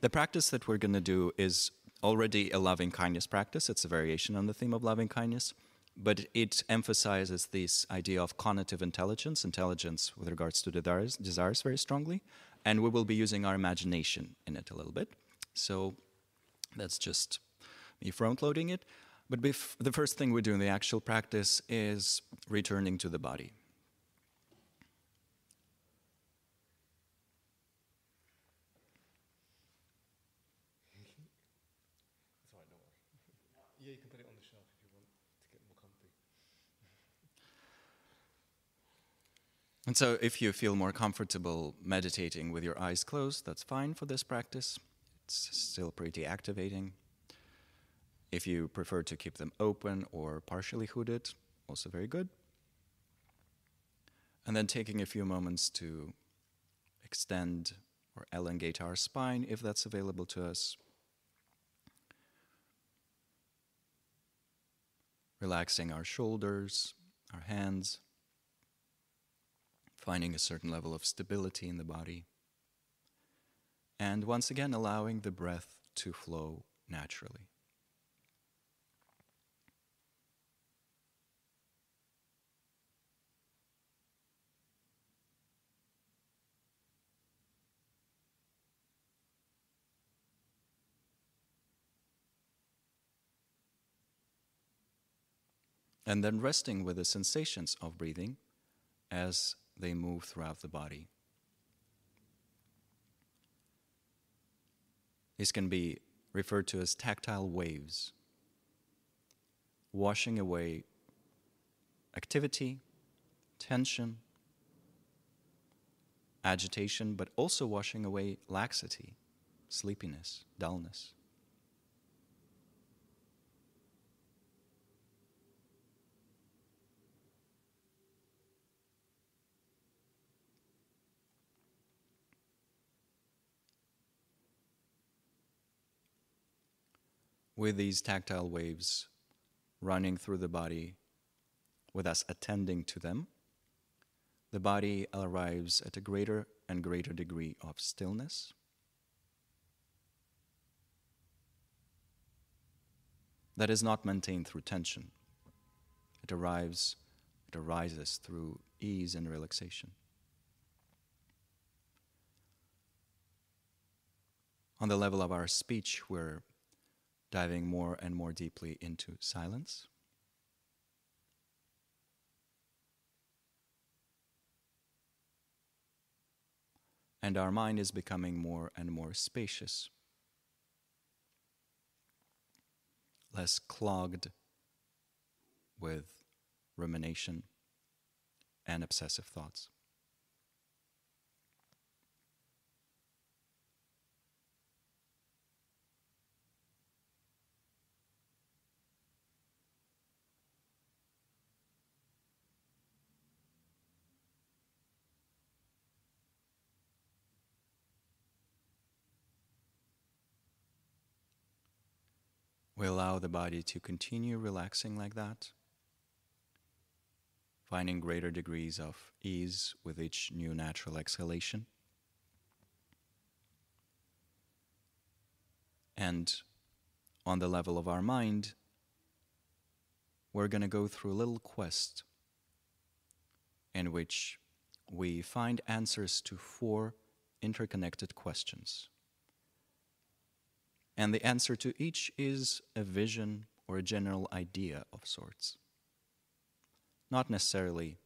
The practice that we're going to do is already a loving kindness practice. It's a variation on the theme of loving kindness, but it emphasizes this idea of conative intelligence, intelligence with regards to desires, desires very strongly, and we will be using our imagination in it a little bit. So that's just me front loading it. But the first thing we do in the actual practice is returning to the body. Yeah, you can put it on the shelf if you want to get more comfy. And so, if you feel more comfortable meditating with your eyes closed, that's fine for this practice. It's still pretty activating. If you prefer to keep them open or partially hooded, also very good. And then taking a few moments to extend or elongate our spine if that's available to us. Relaxing our shoulders, our hands, finding a certain level of stability in the body. And once again, allowing the breath to flow naturally. And then resting with the sensations of breathing as they move throughout the body. These can be referred to as tactile waves, washing away activity, tension, agitation, but also washing away laxity, sleepiness, dullness. With these tactile waves running through the body, with us attending to them, the body arrives at a greater and greater degree of stillness. That is not maintained through tension. It arrives, it arises through ease and relaxation. On the level of our speech, we're diving more and more deeply into silence. And our mind is becoming more and more spacious, less clogged with rumination and obsessive thoughts. We allow the body to continue relaxing like that, finding greater degrees of ease with each new natural exhalation. And on the level of our mind, we're going to go through a little quest in which we find answers to four interconnected questions. And the answer to each is a vision or a general idea of sorts. Not necessarily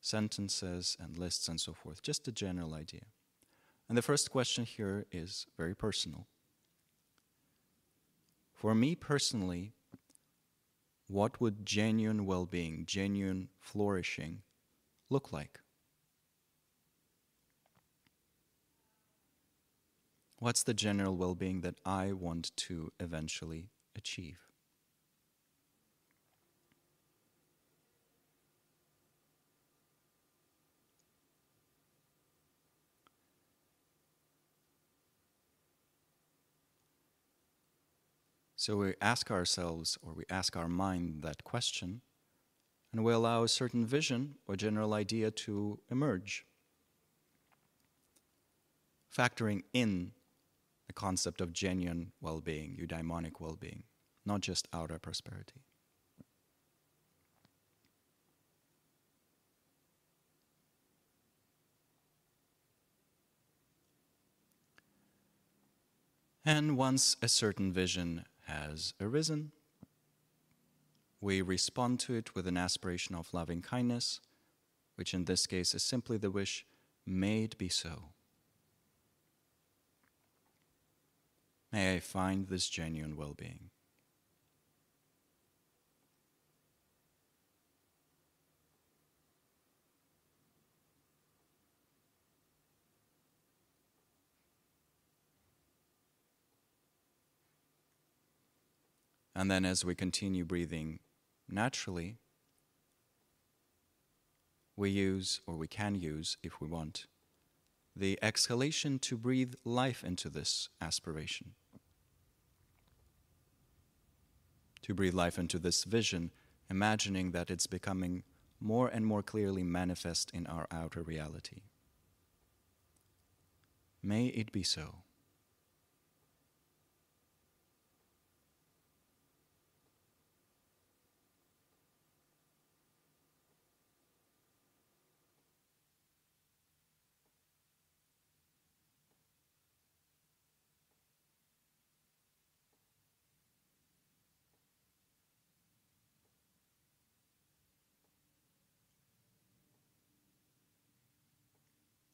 sentences and lists and so forth, just a general idea. And the first question here is very personal. For me personally, what would genuine well being, genuine flourishing look like? What's the general well being that I want to eventually achieve? So we ask ourselves, or we ask our mind that question, and we allow a certain vision or general idea to emerge, factoring in the concept of genuine well being, eudaimonic well being, not just outer prosperity. And once a certain vision has arisen, we respond to it with an aspiration of loving kindness, which in this case is simply the wish, may it be so. May I find this genuine well being. And then, as we continue breathing naturally, we use, or we can use if we want, the exhalation to breathe life into this aspiration. To breathe life into this vision, imagining that it's becoming more and more clearly manifest in our outer reality. May it be so.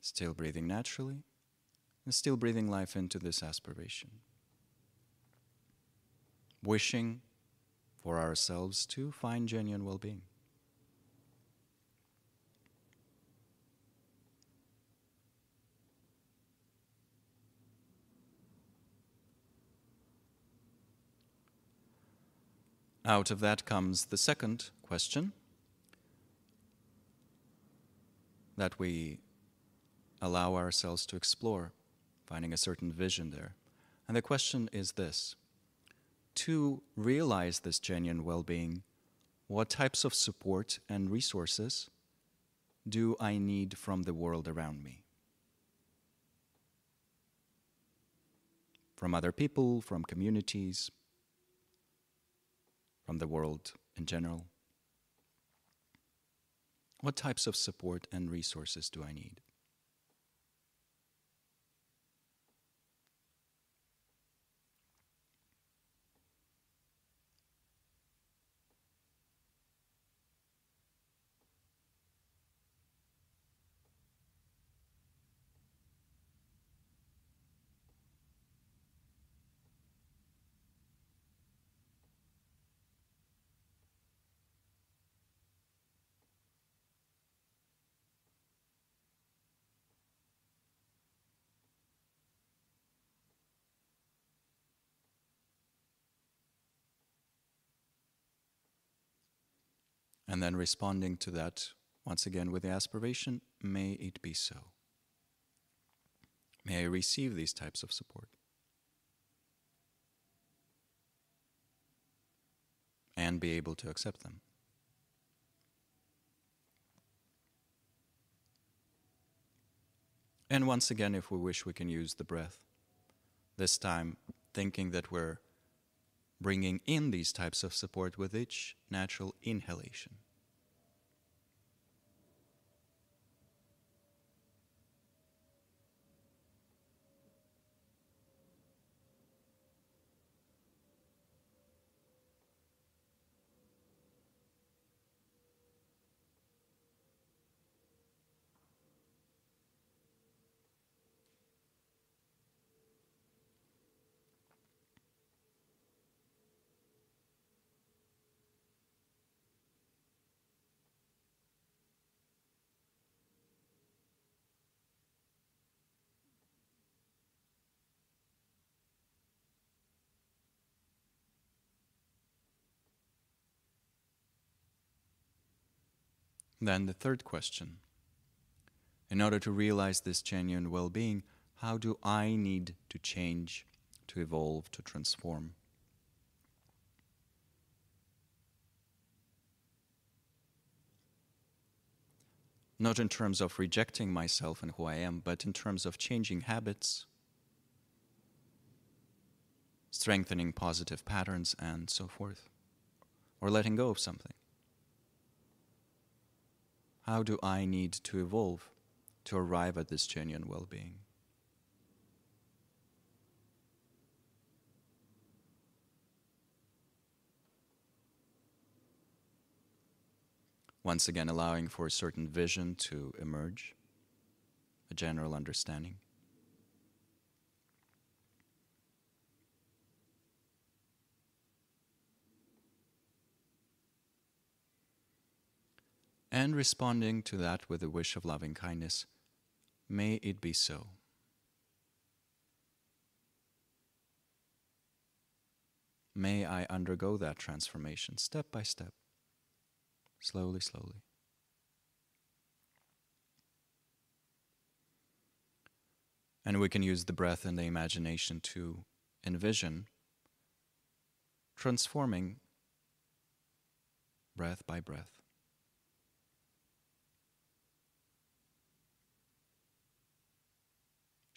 Still breathing naturally, and still breathing life into this aspiration. Wishing for ourselves to find genuine well being. Out of that comes the second question that we allow ourselves to explore, finding a certain vision there. And the question is this To realize this genuine well being, what types of support and resources do I need from the world around me? From other people, from communities, from the world in general? What types of support and resources do I need? And then responding to that once again with the aspiration, may it be so. May I receive these types of support. And be able to accept them. And once again, if we wish, we can use the breath. This time, thinking that we're bringing in these types of support with each natural inhalation. Then the third question In order to realize this genuine well being, how do I need to change, to evolve, to transform? Not in terms of rejecting myself and who I am, but in terms of changing habits, strengthening positive patterns, and so forth, or letting go of something. How do I need to evolve to arrive at this genuine well being? Once again, allowing for a certain vision to emerge, a general understanding. And responding to that with a wish of loving kindness. May it be so. May I undergo that transformation step by step, slowly, slowly. And we can use the breath and the imagination to envision transforming breath by breath.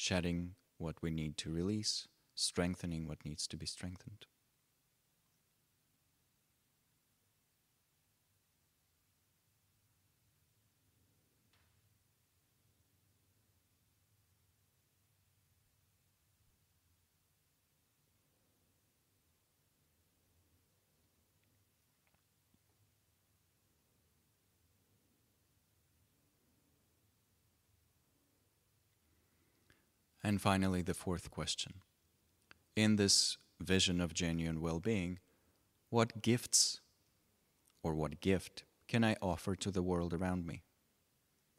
Shedding what we need to release, strengthening what needs to be strengthened. And finally, the fourth question. In this vision of genuine well being, what gifts or what gift can I offer to the world around me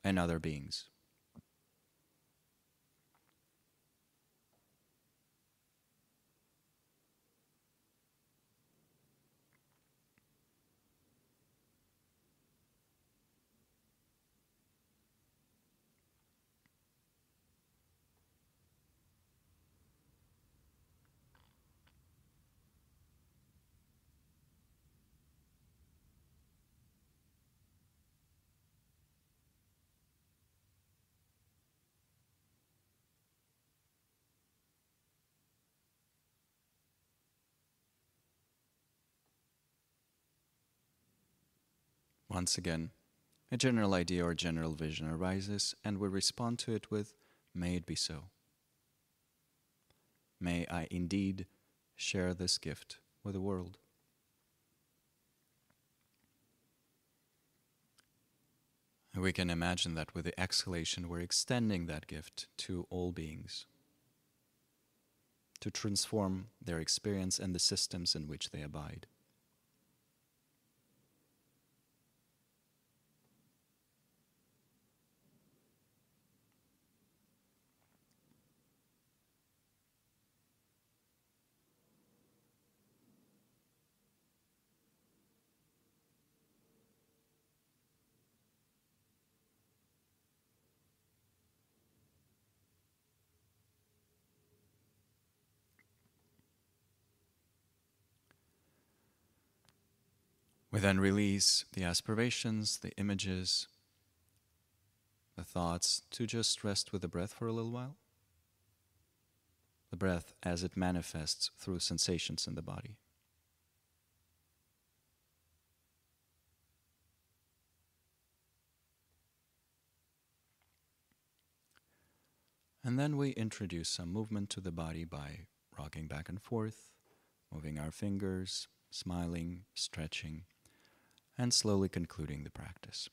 and other beings? Once again, a general idea or general vision arises, and we respond to it with, May it be so. May I indeed share this gift with the world. we can imagine that with the exhalation, we're extending that gift to all beings to transform their experience and the systems in which they abide. We then release the aspirations, the images, the thoughts to just rest with the breath for a little while. The breath as it manifests through sensations in the body. And then we introduce some movement to the body by rocking back and forth, moving our fingers, smiling, stretching and slowly concluding the practice.